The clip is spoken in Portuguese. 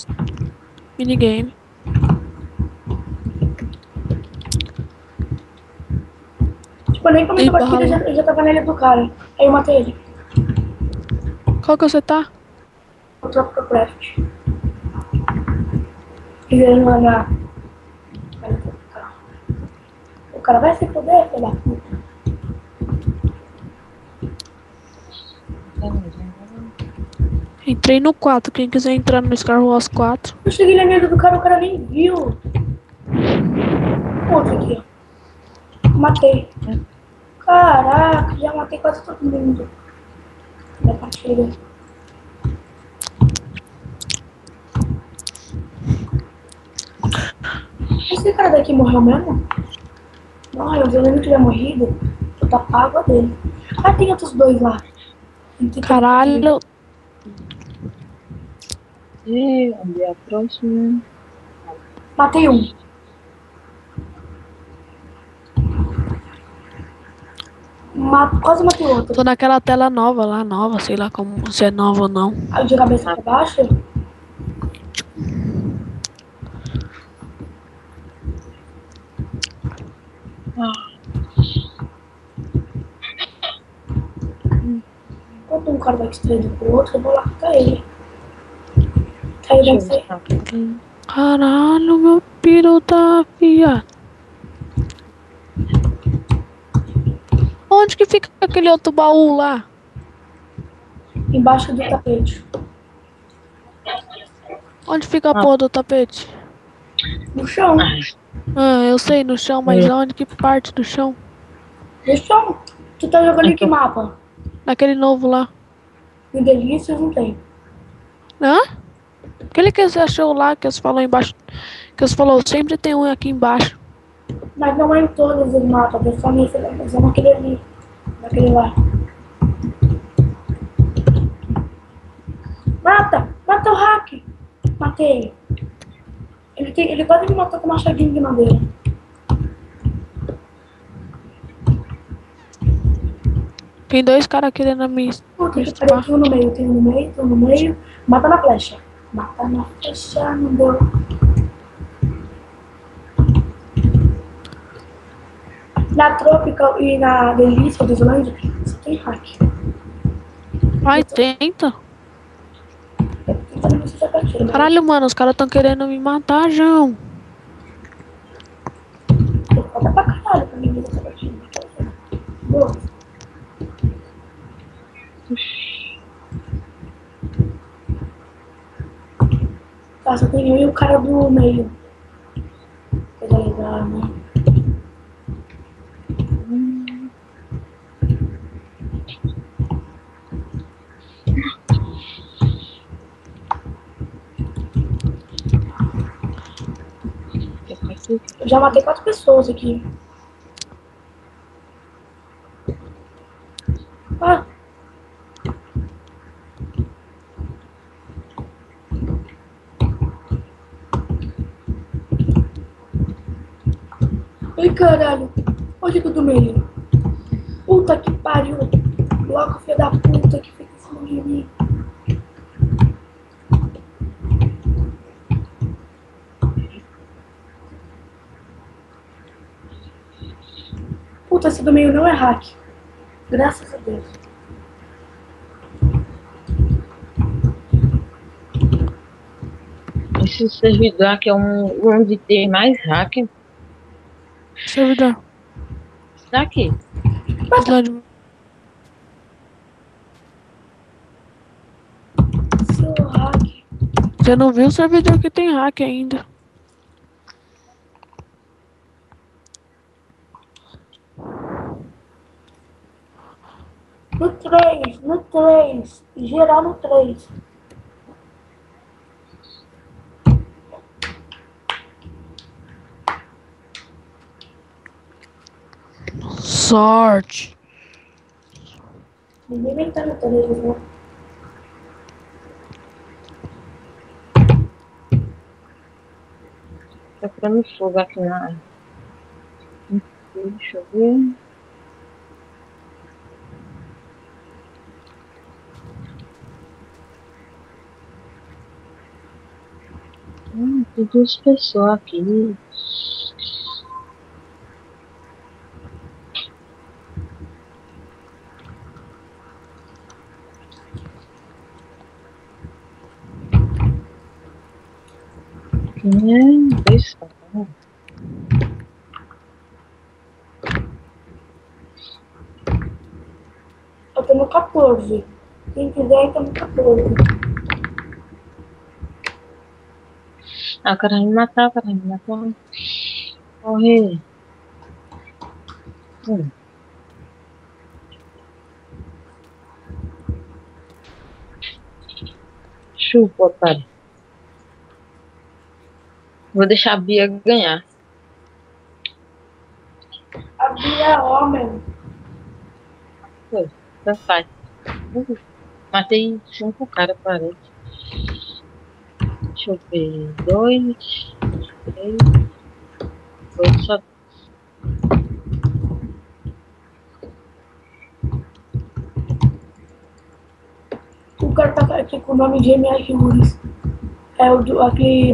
os minigame. Tipo, eu nem comecei a Ih, partida, eu já, eu já tava na ilha do cara. Aí eu matei ele. Qual que você tá? O Tropical Craft. E ele não na... na ilha do cara. O cara vai se foder, filho da puta. Entrei no 4. Quem quiser entrar no Star Wars 4. Eu cheguei na ilha do cara, o cara nem viu. Outro aqui, ó. Matei. Caraca, já matei quase todo mundo. Da partida. Esse cara daqui morreu mesmo? Não, eu vi ele não tiver morrido. Eu tô pago a dele. Ah, tem outros dois lá. Caralho. E onde é a próxima? Matei um. Ma- quase matei outro. Tô naquela tela nova lá, nova, sei lá como se é nova ou não. Aí de cabeça pra baixo. Quando um cara vai distraído pro outro, eu vou lá ficar ele. Caralho, meu piro tá afiado. Onde que fica aquele outro baú lá? embaixo do tapete. Onde fica a porra do tapete? No chão. Ah, eu sei, no chão, mas onde que parte do chão? No chão. Tu tá jogando em que mapa? Naquele novo lá. Em Delícias não tem. Hã? Aquele que você achou lá, que você falou embaixo. Que você falou, sempre tem um aqui embaixo. Mas não é em todos os mapas, é só nesse, mas é naquele ali. Naquele lá. Mata! Mata o hack! Matei ele. Tem, ele quase me matou com uma machadinho de madeira. Tem dois caras me. Puta que pariu, tem um no meio, tem um no meio, tem um no meio. Mata na flecha. Mata na flecha, não deu. Na Tropical e na Delícia do Islândia, só tem hack. Ai, tenta. Então? Caralho, mano, os caras tão querendo me matar, João. Foda pra caralho pra mim essa partida. Boa. Tá, só tem eu e o cara do meio. Coisa legal, né? Eu já matei quatro pessoas aqui. Ah, Ai, caralho. Onde que eu do meio? Puta que pariu. Bloco filho da puta que fica em cima de mim. Puta, esse do meio não é hack. Graças a Deus. Esse servidor aqui é um onde tem mais hacker. Servidor. Que? Islândia. Seu hack. Você não viu o servidor que tem hack ainda. No 3, no 3. Geral no 3. Sorte. Ninguém vai entrar no 3, né? Tá ficando fogo aqui na. Deixa eu ver. Hum, tem duas pessoas aqui. Dois caras. Eu tô no 14. Quem quiser, entra no 14. Ah, o cara me matar, o cara me matar. Corre. Hum. Chupa, otário. Vou deixar a Bia ganhar. A Bia é homem. Então sai. Uhum. Matei cinco caras, parece. Deixa eu ver. Dois, três, dois, só O cara tá aqui com o nome de MR Rules. É o do, aquele